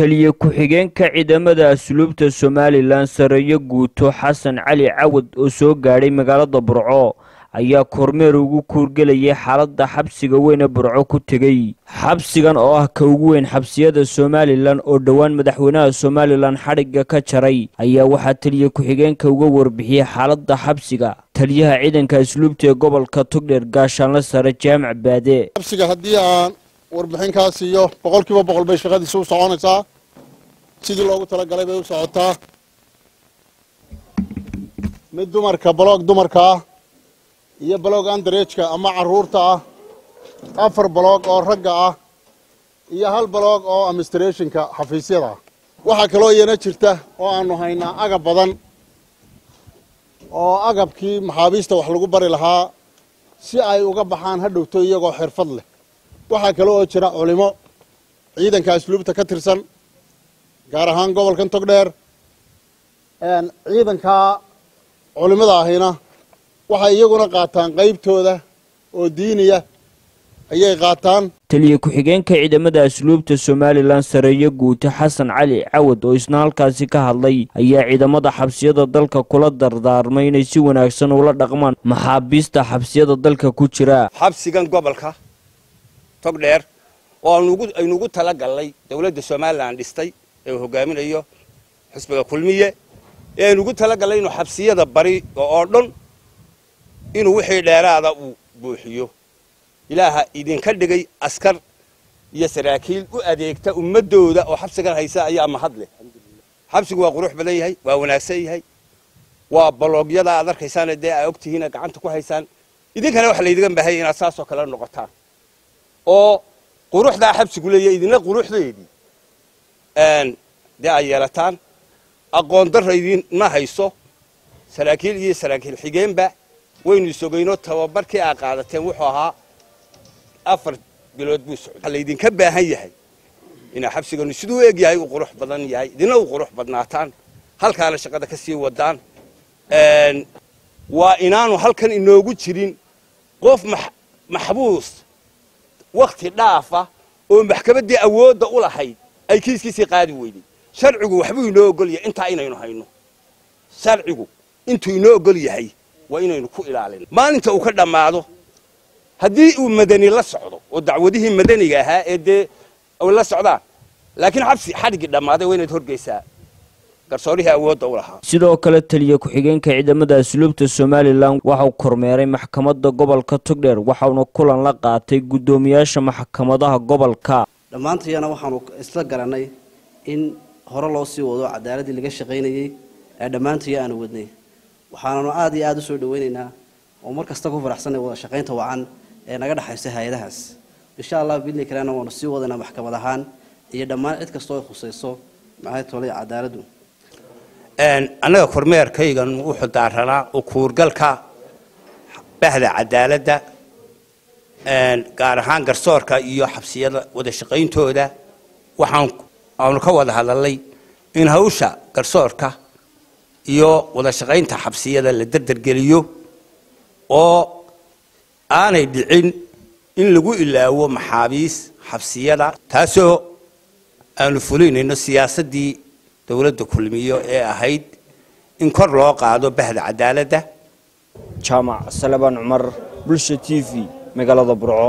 taliye ku-xigeenka ciidamada asluubta somalilan sareeyo guuto xasan cali cawad oo soo gaadhay magaalada burco. Ayaa kormeer ugu kuurgelayay xaaladda xabsiga weyne burco ku tegey xabsigan oo ah ka ugu weyn xabsiyada somalilan oo dhowaan madaxweynaha somalilan xadhigga ka jaray ayaa waxaa taliye ku-xigeenka uga warbixiyey xaaladda xabsiga. Taliyaha ciidanka asluubta ee gobolka togdheer gaashaanle sare jaamac baade xabsiga haddii aan warbixin kaa siiyo boqol kiiba boqol bay shaqadiisa u soconaysaa. Sidii loogu talagalay bay u socotaa. Mid dumarka baloog dumarka ah iyo baloog andareejka ama carruurta ah afar baloog oo ragga ah iyo hal baloog oo administrationka xafiisyada ah. Waxaa kaloo iyana jirta oo aanu haynaa agab badan oo agabkii maxaabiista wax lagu bari lahaa si ay uga baxaan ha dhowto iyagoo xirfad leh waxaa kale oo jira culimo ciidanka asluubta ka tirsan gaar ahaan gobolkan togdheer. Ciidankaa culimada ahina waxay iyaguna qaataan qaybtooda oo diiniya ayay qaataan. Taliye ku-xigeenka ciidamada asluubta somalilan sareeyo guute xasan cali cawad oo isna halkaasi ka hadlay ayaa ciidamada xabsiyada dalka kula dardaarmay inay si wanaagsan ula dhaqmaan maxaabiista xabsiyada dalka ku jira. Xabsigan gobolka togdheer oo aynuugu tala gallay dowladda somalilan dhistay ee hogaaminayo xisbiga kulmiye ee aynuugu tala gallay inuu xabsiyada bari oo dhan inuu wixii dheeraada uu buuxiyo. Ilaaha idinka dhigay askar iyo saraakiil u adeegta ummadooda oo xabsigan haysa ayaa mahad leh xabsigu waa qurux badan yahay waa wanaagsan yahay waa baloogyada aad arkaysaan dee aa ogtihiin gacanta ku haysaan. Idinkana waxa laydigan baahaya inaad saasoo kale noqotaan oo quruxdaa xabsigu leeyahay idinna quruxdeedii dee ay yeelataan aqoon darra idinma hayso saraakiil iyo saraakiil xigeenba waynu isogayno tababarkii aa qaadateen wuxuu ahaa afar bilood buu socday waxaa laydinka baahan yahay inaa xabsiganu siduu u eg yahay u qurux badan yahay idina u qurux badnaataan halkaana shaqada ka sii wadaan waa inaanu halkan inoogu jirin qof maxbuus wakti dhaafa oo maxkamaddii awoodda u lahayd ay kiiskiisii qaadi weyday sharcigu waxbuu inoo ogol yahay intaa inaynu hayno. Sharcigu intuu inoo ogol yahay waa inaynu ku ilaalino maalinta uu ka dhammaado haddii uu madani la socdo oo dacwadihii madaniga ahaa ee dee la socdaan laakiin xabsi xadhiggii dhammaaday waa inaad horgeysaa garsoorihii awoodda u lahaa sidoo kale taliye ku-xigeenka ciidamada asluubta somalilan waxauu kormeeray maxkamadda gobolka togdheer waxauna kulan la qaatay guddoomiyaasha maxkamadaha gobolka. Dhammaantayana waxaanu isla garannay in hore loo sii wado cadaaladii laga shaqaynayey ee dhammaantaya aanu wadnay. Waxaananu aada iyo aada u soo dhawaynaynaa oo mar kasta ku faraxsanay wada shaqaynta wacan ee naga dhexaysa hay'adahaas. Insha allah bidni kalena waanu sii wadaynaa maxkamad ahaan iyo dhammaan cid kastoo ay khusayso maxay tolay cadaaladdu annaga kormeerkaygan wuxuu daaranaa ukuurgalka bahda cadaaladda gaar ahaan garsoorka iyo xabsiyada wada shaqayntooda. Waxaan aanu ka wada hadalnay in hawsha garsoorka iyo wada shaqaynta xabsiyada la derdergeliyo oo aanay dhicin in lagu ilaawo maxaabiis xabsiyada taasoo aanu fulinayno siyaasaddii dowladda kulmiyo ee ahayd in kor loo qaado bahda cadaaladda jaamac salebaan cumar bulsha t v magaalada burco